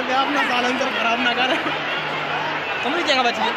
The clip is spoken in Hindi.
गया अपना साइलेंसर खराब ना कर। समझ जगह बच गया